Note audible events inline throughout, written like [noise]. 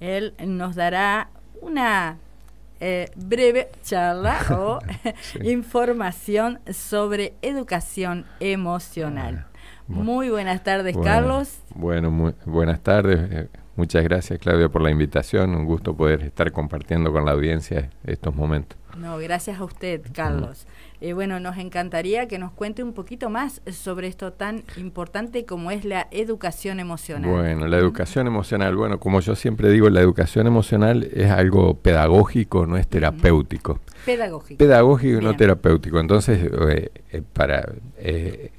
Él nos dará una eh, breve charla [laughs] o información sobre educación emocional. Ah, muy buenas tardes, Carlos. Bueno, muy buenas tardes. Eh, muchas gracias, Claudia, por la invitación. Un gusto poder estar compartiendo con la audiencia estos momentos. No, gracias a usted, Carlos. Eh, bueno, nos encantaría que nos cuente un poquito más sobre esto tan importante como es la educación emocional. Bueno, la educación emocional, bueno, como yo siempre digo, la educación emocional es algo pedagógico, no es terapéutico. Pedagógico. Pedagógico y no terapéutico. Entonces, eh, eh, para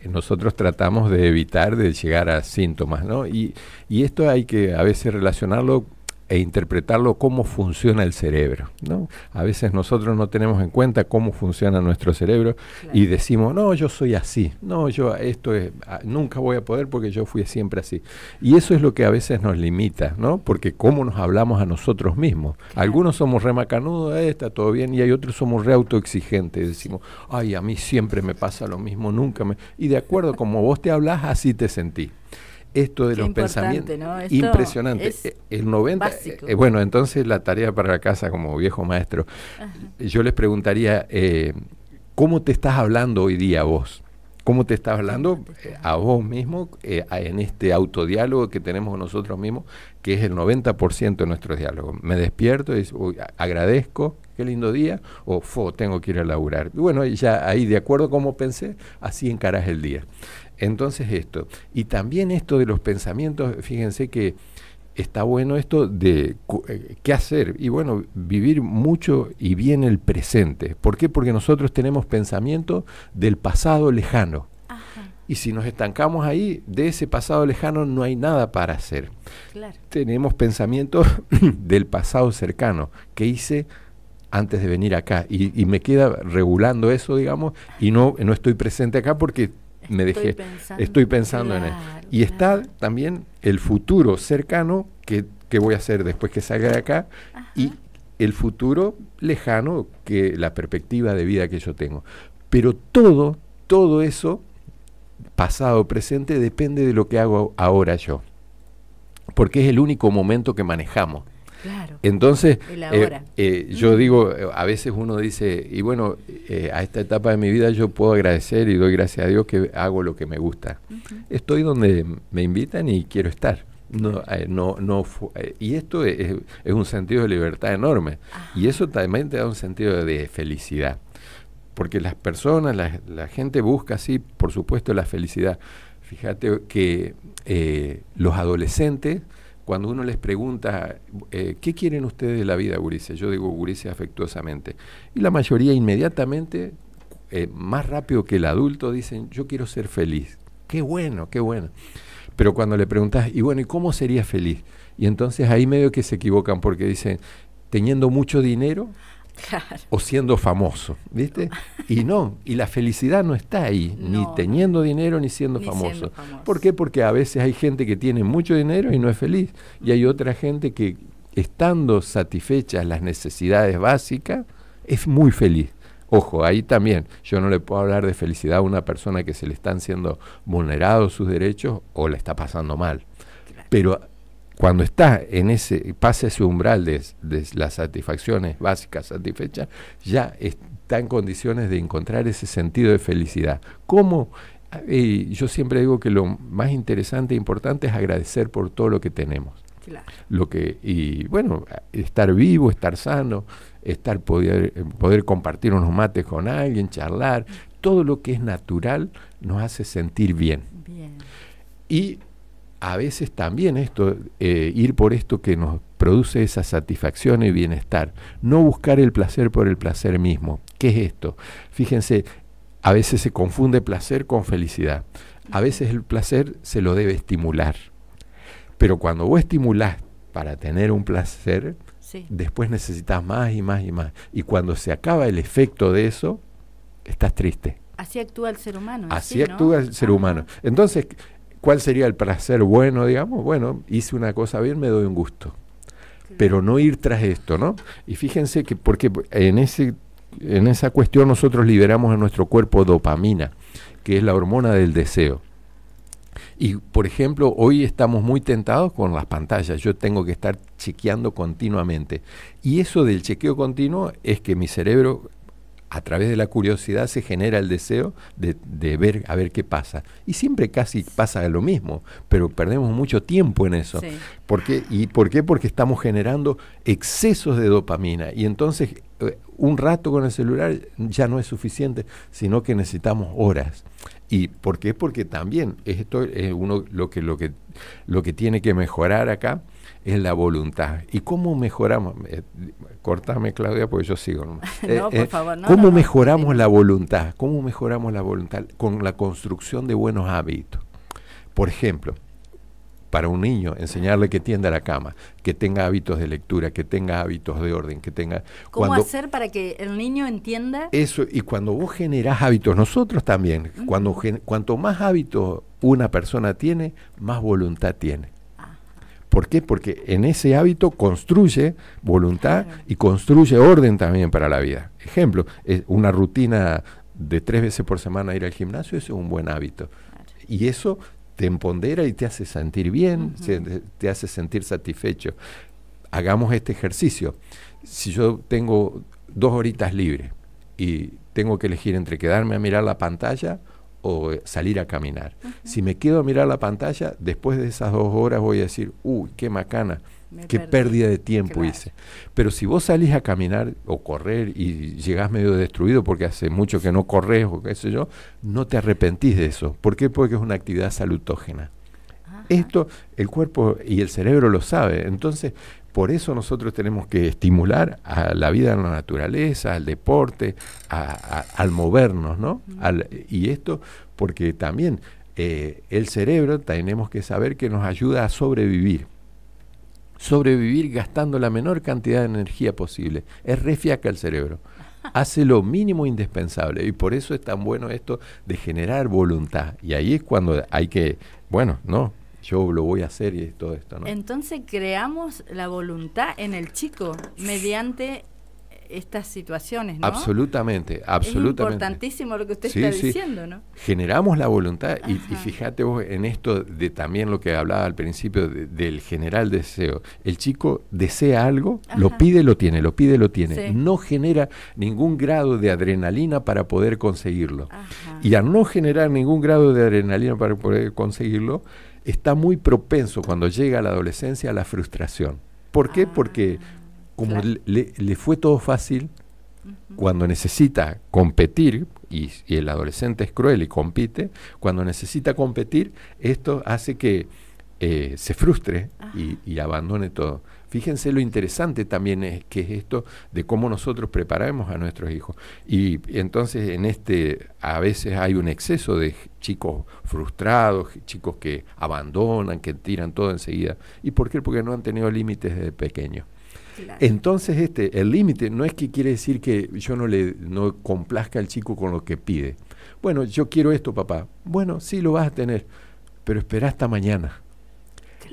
nosotros tratamos de evitar de llegar a síntomas, ¿no? Y, y esto hay que a veces relacionarlo e interpretarlo cómo funciona el cerebro. ¿no? A veces nosotros no tenemos en cuenta cómo funciona nuestro cerebro y decimos, no, yo soy así, no, yo esto es, nunca voy a poder porque yo fui siempre así. Y eso es lo que a veces nos limita, ¿no? Porque cómo nos hablamos a nosotros mismos. Algunos somos re macanudos, eh, está todo bien, y hay otros somos re autoexigentes, decimos, ay, a mí siempre me pasa lo mismo, nunca me... Y de acuerdo como vos te hablas, así te sentí esto de los pensamientos. Impresionante. Eh, el 90, eh, bueno, entonces la tarea para la casa como viejo maestro, yo les preguntaría, eh, ¿cómo te estás hablando hoy día vos? ¿Cómo te estás hablando a vos mismo en este autodiálogo que tenemos nosotros mismos, que es el 90% de nuestro diálogo? Me despierto y agradezco, qué lindo día, o fo, tengo que ir a laburar. Bueno, ya ahí, de acuerdo a cómo pensé, así encarás el día. Entonces esto, y también esto de los pensamientos, fíjense que está bueno esto de eh, qué hacer. Y bueno, vivir mucho y bien el presente. ¿Por qué? Porque nosotros tenemos pensamientos del pasado lejano. Y si nos estancamos ahí, de ese pasado lejano no hay nada para hacer. Tenemos pensamientos [laughs] del pasado cercano, que hice antes de venir acá. Y, me queda regulando eso, digamos, y no, no estoy presente acá porque me dejé, estoy pensando en él. Y está también el futuro cercano que, voy a hacer después que salga de acá y el futuro lejano que la perspectiva de vida que yo tengo. Pero todo, todo eso, pasado, presente, depende de lo que hago ahora yo. Porque es el único momento que manejamos. Entonces, eh, eh, yo digo, a veces uno dice, y bueno, eh, a esta etapa de mi vida yo puedo agradecer y doy gracias a Dios que hago lo que me gusta. Estoy donde me invitan y quiero estar. No, no, no y esto es, un sentido de libertad enorme. Y eso también te da un sentido de felicidad. Porque las personas, la, gente busca así, por supuesto, la felicidad. Fíjate que los adolescentes cuando uno les pregunta, eh, ¿qué quieren ustedes de la vida, Gurice? Yo digo Gurice afectuosamente. Y la mayoría inmediatamente, eh, más rápido que el adulto, dicen, yo quiero ser feliz. Qué bueno, qué bueno. Pero cuando le preguntas, y bueno, ¿y cómo sería feliz? Y entonces ahí medio que se equivocan porque dicen, teniendo mucho dinero, o siendo famoso, ¿viste? Y no, y la felicidad no está ahí, ni teniendo dinero ni, siendo, famoso. ¿Por qué? Porque a veces hay gente que tiene mucho dinero y no es feliz, y hay otra gente que estando satisfechas las necesidades básicas, es muy feliz. Ojo, ahí también yo no le puedo hablar de felicidad a una persona que se le están siendo vulnerados sus derechos o le está pasando mal. Pero cuando está en ese, pasa ese umbral de, las satisfacciones básicas satisfechas, ya está en condiciones de encontrar ese sentido de felicidad. ¿Cómo? yo siempre digo que lo más interesante e importante es agradecer por todo lo que tenemos. Lo que, y bueno, estar vivo, estar sano, estar poder, poder compartir unos mates con alguien, charlar, todo lo que es natural nos hace sentir bien. bien. Y a veces también esto, eh, ir por esto que nos produce esa satisfacción y bienestar, no buscar el placer por el placer mismo. ¿Qué es esto? Fíjense, a veces se confunde placer con felicidad. A veces el placer se lo debe estimular. Pero cuando vos estimulás para tener un placer, después necesitas más y más y más. Y cuando se acaba el efecto de eso, estás triste. Así actúa el ser humano. Así actúa el ser humano. Entonces, ¿Cuál sería el placer bueno, digamos? Bueno, hice una cosa bien, me doy un gusto. Pero no ir tras esto, ¿no? Y fíjense que porque en ese en esa cuestión nosotros liberamos en nuestro cuerpo dopamina, que es la hormona del deseo. Y, por ejemplo, hoy estamos muy tentados con las pantallas. Yo tengo que estar chequeando continuamente. Y eso del chequeo continuo es que mi cerebro a través de la curiosidad se genera el deseo de, ver a ver qué pasa. Y siempre casi pasa lo mismo, pero perdemos mucho tiempo en eso. ¿Por qué? ¿Y por qué? Porque estamos generando excesos de dopamina. Y entonces eh, un rato con el celular ya no es suficiente, sino que necesitamos horas. ¿Y por qué? Porque también esto es uno lo que, lo que, lo que tiene que mejorar acá es la voluntad. ¿Y cómo mejoramos? Eh, cortame, Claudia, porque yo sigo. [laughs] no, eh, por eh, favor, no, ¿Cómo mejoramos la voluntad? ¿Cómo mejoramos la voluntad? Con la construcción de buenos hábitos. Por ejemplo, para un niño, enseñarle que tienda la cama, que tenga hábitos de lectura, que tenga hábitos de orden, que tenga... ¿Cómo hacer para que el niño entienda? Eso, y cuando vos generás hábitos, nosotros también, cuando cuanto más hábitos una persona tiene, más voluntad tiene. ¿Por qué? Porque en ese hábito construye voluntad y construye orden también para la vida. Ejemplo, es una rutina de tres veces por semana ir al gimnasio, es un buen hábito. Y eso te empodera y te hace sentir bien, te hace sentir satisfecho. Hagamos este ejercicio. Si yo tengo dos horitas libres y tengo que elegir entre quedarme a mirar la pantalla o salir a caminar. Si me quedo a mirar la pantalla, después de esas dos horas voy a decir, uy, qué macana, qué pérdida de tiempo hice. Pero si vos salís a caminar o correr y llegás medio destruido porque hace mucho que no corres o qué sé yo, no te arrepentís de eso. ¿Por qué? Porque es una actividad salutógena. Esto el cuerpo y el cerebro lo sabe. Entonces, por eso nosotros tenemos que estimular a la vida en la naturaleza, al deporte, al movernos, ¿no? y esto porque también eh, el cerebro tenemos que saber que nos ayuda a sobrevivir. Sobrevivir gastando la menor cantidad de energía posible. Es refiaca el cerebro. [laughs] Hace lo mínimo indispensable. Y por eso es tan bueno esto de generar voluntad. Y ahí es cuando hay que, bueno, no, yo lo voy a hacer y todo esto. ¿no? Entonces creamos la voluntad en el chico mediante estas situaciones, ¿no? Absolutamente, absolutamente. Es importantísimo lo que usted está diciendo, ¿no? Generamos la voluntad y, fíjate vos en esto de también lo que hablaba al principio del general deseo. El chico desea algo, lo pide, lo tiene, lo pide, lo tiene. No genera ningún grado de adrenalina para poder conseguirlo. Y al no generar ningún grado de adrenalina para poder conseguirlo, está muy propenso cuando llega a la adolescencia a la frustración. ¿Por qué? Ah, Porque como le, fue todo fácil, cuando necesita competir, y, el adolescente es cruel y compite, cuando necesita competir, esto hace que eh, se frustre y, y, abandone todo. Fíjense lo interesante también es que es esto de cómo nosotros preparamos a nuestros hijos. Y, entonces en este a veces hay un exceso de chicos frustrados, chicos que abandonan, que tiran todo enseguida. ¿Y por qué? Porque no han tenido límites desde pequeños. Entonces, este, el límite no es que quiere decir que yo no le no complazca al chico con lo que pide. Bueno, yo quiero esto, papá. Bueno, sí lo vas a tener, pero espera hasta mañana.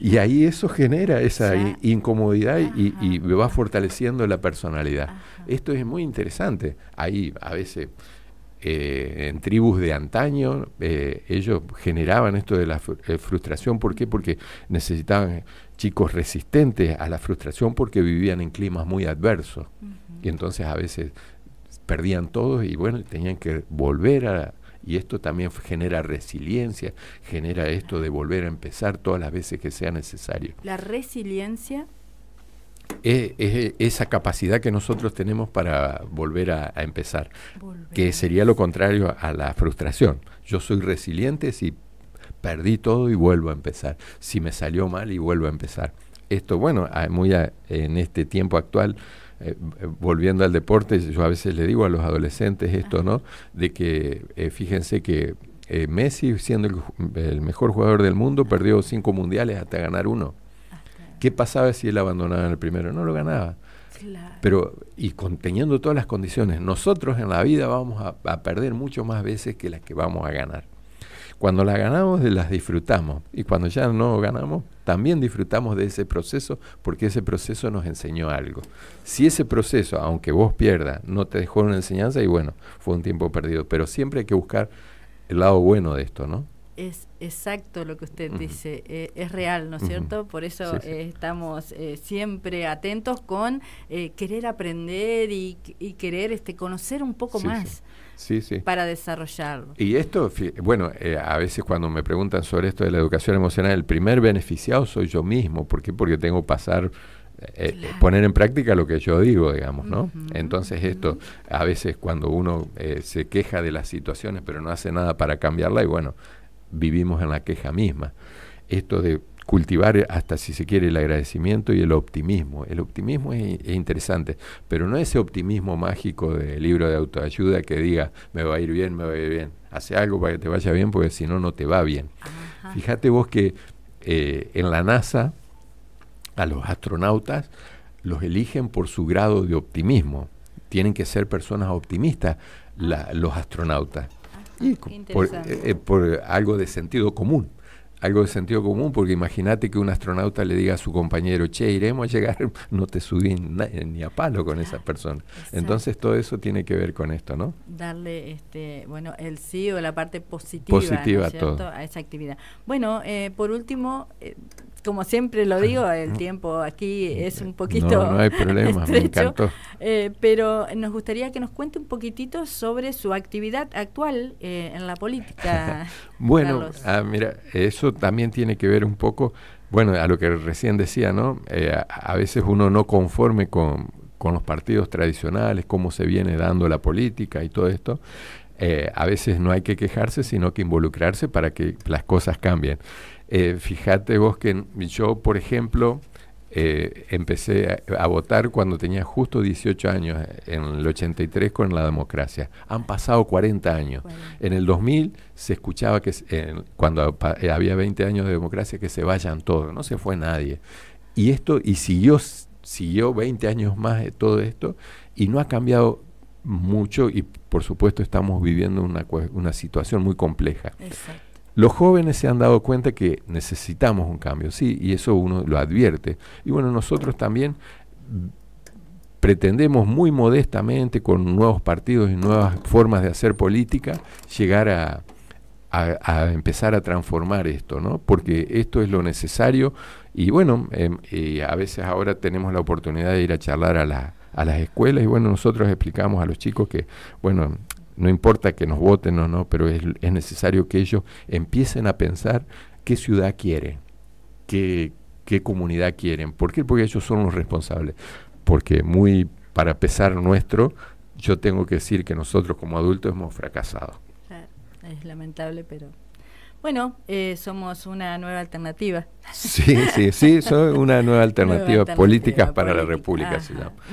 Y ahí eso genera esa incomodidad y, va fortaleciendo la personalidad. Esto es muy interesante. Ahí a veces eh, en tribus de antaño eh, ellos generaban esto de la eh, frustración. ¿Por qué? Porque necesitaban chicos resistentes a la frustración porque vivían en climas muy adversos. Y entonces a veces perdían todo y bueno, tenían que volver a, y esto también genera resiliencia, genera esto de volver a empezar todas las veces que sea necesario. La resiliencia es, esa capacidad que nosotros tenemos para volver a, empezar, que sería lo contrario a la frustración. Yo soy resiliente si perdí todo y vuelvo a empezar, si me salió mal y vuelvo a empezar. Esto, bueno, muy en este tiempo actual eh, volviendo al deporte, yo a veces le digo a los adolescentes esto, ¿no? De que eh, fíjense que eh, Messi, siendo el, mejor jugador del mundo, perdió cinco mundiales hasta ganar uno. ¿Qué pasaba si él abandonaba en el primero? No lo ganaba. Pero, y teniendo todas las condiciones, nosotros en la vida vamos a, a perder mucho más veces que las que vamos a ganar. Cuando las ganamos, las disfrutamos. Y cuando ya no ganamos, también disfrutamos de ese proceso porque ese proceso nos enseñó algo. Si ese proceso, aunque vos pierdas, no te dejó una enseñanza, y bueno, fue un tiempo perdido. Pero siempre hay que buscar el lado bueno de esto, ¿no? Es exacto lo que usted dice, eh, es real, ¿no es cierto? Por eso eh, estamos eh, siempre atentos con querer aprender y, querer este, conocer un poco más. Sí, sí. para desarrollarlo. Y esto, bueno, a veces cuando me preguntan sobre esto de la educación emocional, el primer beneficiado soy yo mismo. ¿Por qué? Porque tengo que pasar poner en práctica lo que yo digo, digamos, ¿no? Entonces esto, a veces cuando uno se queja de las situaciones pero no hace nada para cambiarla, y bueno, vivimos en la queja misma. Esto de cultivar hasta si se quiere el agradecimiento y el optimismo. El optimismo es, interesante, pero no ese optimismo mágico del libro de autoayuda que diga me va a ir bien, me va a ir bien. Hace algo para que te vaya bien porque si no, no te va bien. Fíjate vos que eh, en la NASA a los astronautas los eligen por su grado de optimismo. Tienen que ser personas optimistas los astronautas. Y por, eh, eh, por, algo de sentido común. Algo de sentido común, porque imagínate que un astronauta le diga a su compañero, che, iremos a llegar, [laughs] no te subí ni a palo con esa persona. Entonces todo eso tiene que ver con esto, ¿no? Darle, este, bueno, el sí o la parte positiva, a esa actividad. Bueno, eh, por último, como siempre lo digo, [laughs] el tiempo aquí es un poquito. No, no hay problema, me encantó. Eh, pero nos gustaría que nos cuente un poquitito sobre su actividad actual eh, en la política. [laughs] bueno, ah, mira, eso también tiene que ver un poco, bueno, a lo que recién decía, ¿no? Eh, a, veces uno no conforme con, con los partidos tradicionales, cómo se viene dando la política y todo esto. A veces no hay que quejarse, sino que involucrarse para que las cosas cambien. Eh, fíjate vos que yo, por ejemplo, eh, empecé a, votar cuando tenía justo 18 años, en el 83 con la democracia. Han pasado 40 años. En el 2000 se escuchaba que cuando eh, había 20 años de democracia que se vayan todos, no se fue nadie. Y esto, y siguió, siguió 20 años más de todo esto y no ha cambiado mucho y por supuesto estamos viviendo una, una situación muy compleja. Exacto. Los jóvenes se han dado cuenta que necesitamos un cambio, sí, y eso uno lo advierte. Y bueno, nosotros también pretendemos muy modestamente, con nuevos partidos y nuevas formas de hacer política, llegar a, empezar a transformar esto, ¿no? Porque esto es lo necesario y bueno, em, a veces ahora tenemos la oportunidad de ir a charlar a, a las escuelas y bueno, nosotros explicamos a los chicos que, bueno, no importa que nos voten o no, pero es, necesario que ellos empiecen a pensar qué ciudad quieren, qué, qué comunidad quieren. ¿Por qué? Porque ellos son los responsables. Porque muy para pesar nuestro, yo tengo que decir que nosotros como adultos hemos fracasado. es lamentable, pero bueno, eh, somos una nueva alternativa. Sí, sí, sí, son [laughs] una nueva alternativa, políticas para la República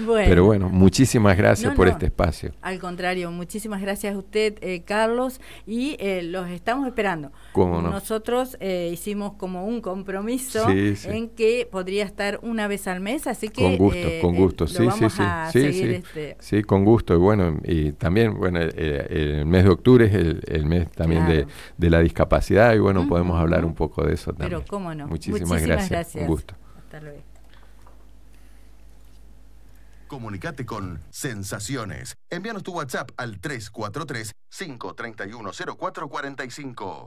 Pero bueno, muchísimas gracias por este espacio. Al contrario, muchísimas gracias a usted, eh, Carlos, y eh, los estamos esperando. Nosotros hicimos como un compromiso en que podría estar una vez al mes, así que con gusto, con gusto, sí, sí, sí, sí, este sí, con gusto. Y bueno, y también, bueno, el, mes de octubre es el, mes también de, de la discapacidad y bueno, podemos hablar un poco de eso también. Pero cómo no. Muchísimas, gracias. Un gusto. Hasta luego. Comunicate con Sensaciones. Envíanos tu WhatsApp al 343 531 0445.